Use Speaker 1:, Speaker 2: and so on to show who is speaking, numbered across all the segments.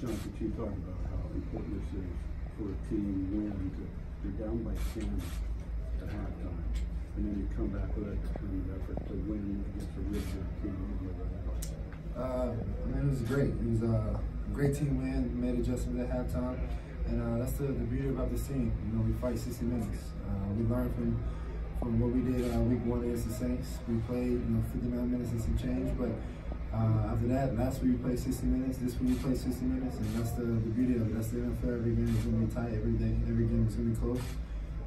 Speaker 1: Sean, could you talk about how important this is for a team win to, you're down by 10 at halftime, and then you come back with that determined effort to win against a really good team
Speaker 2: uh, I mean, it was great. It was a great team win. Made adjustments at halftime, and uh, that's the, the, beauty about this team. You know, we fight 60 minutes. Uh, we learned from from what we did uh, week one against the Saints. We played, you know, 59 minutes and some change, but uh, after that, last week we played 60 minutes. This week we played 60 minutes, and that's the, the beauty of it. That's the NFL. Every game is going to be tight. Every day, every game is going to be close.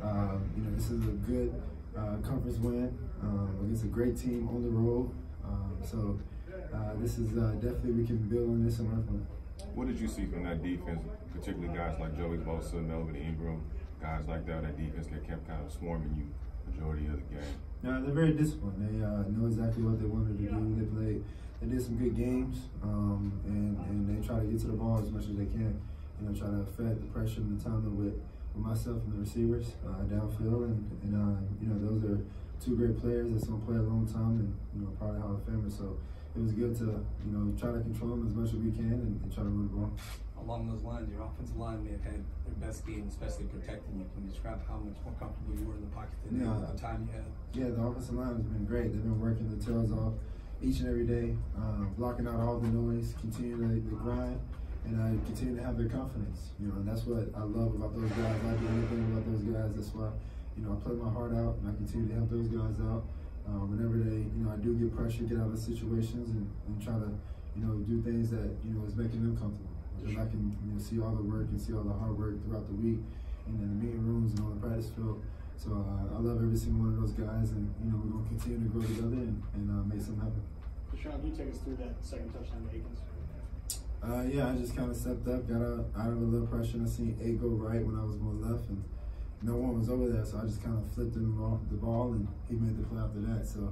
Speaker 2: Uh, you know, this is a good uh, conference win um, against a great team on the road. Um, so uh, this is uh, definitely we can build on this and learn from it.
Speaker 3: What did you see from that defense, particularly guys like Joey Bosa, Melvin Ingram, guys like that, that defense that kept kind of swarming you majority of the game?
Speaker 2: Yeah, they're very disciplined. They uh, know exactly what they wanted to do. They played, did some good games, um, and and they try to get to the ball as much as they can. You know, try to affect the pressure and the timing with, with myself and the receivers uh, downfield, and and uh, you know those are two great players that's gonna play a long time, and you know probably Hall of Famers. So it was good to, you know, try to control them as much as we can and, and try to move the ball.
Speaker 4: Along those lines, your offensive line may have had their best game, especially protecting you. Can you describe how much more comfortable you were in the pocket today yeah, the time you had?
Speaker 2: Yeah, the offensive line has been great. They've been working the tails off each and every day, uh, blocking out all the noise, continuing to, grind, and I uh, continue to have their confidence. You know, and that's what I love about those guys. I do anything about those guys. That's why, you know, I play my heart out and I continue to help those guys out uh, whenever they, you know, I do get pressure, get out of situations and, and try to, you know, do things that, you know, is making them comfortable. Because I can, you know, see all the work and see all the hard work throughout the week and in the meeting rooms and on the practice field. So uh, I love every single one of those guys and, you know, we're going to continue to grow together and, and uh, make something happen.
Speaker 5: Sean, can you take us through that second touchdown to Akins?
Speaker 2: Uh, yeah, I just kind of stepped up, got out, out of a little pressure, and I seen A go right when I was more left, and no one was over there, so I just kind of flipped him the ball, and he made the play after that. So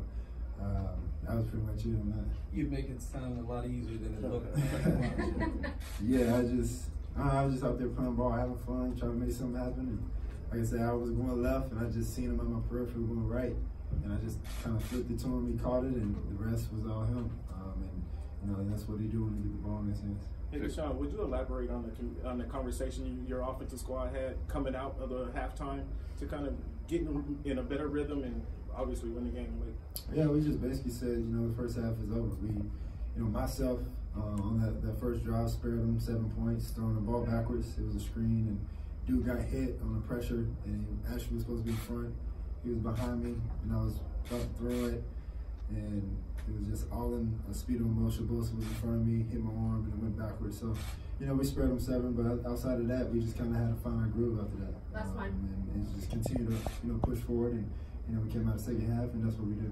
Speaker 2: um, that was pretty much it on that.
Speaker 4: You make it sound a lot easier than it looked.
Speaker 2: yeah, I just I was just out there playing ball, having fun, trying to make something happen. And like I said, I was going left, and I just seen him on my peripheral going right, and I just kind of flipped it to him. He caught it, and the rest was all him. Um, and you know that's what he do when he get the ball in his hands.
Speaker 5: Hey, Deshaun, would you elaborate on the on the conversation you, your offensive squad had coming out of the halftime to kind of get in, in a better rhythm and obviously win the game? Like,
Speaker 2: yeah, we just basically said, you know, the first half is over. We, you know, myself uh, on that, that first drive spared them seven points, throwing the ball backwards. It was a screen, and dude got hit on the pressure, and he actually was supposed to be in front. He was behind me, and I was about to throw it, and it was just all in a speed of motion. Bosa was in front of me, hit my arm, and it went backwards. So, you know, we spread them seven, but outside of that, we just kind of had to find our groove after that.
Speaker 6: That's um, fine.
Speaker 2: And, and just continue to, you know, push forward. And, you know, we came out of the second half, and that's what we did.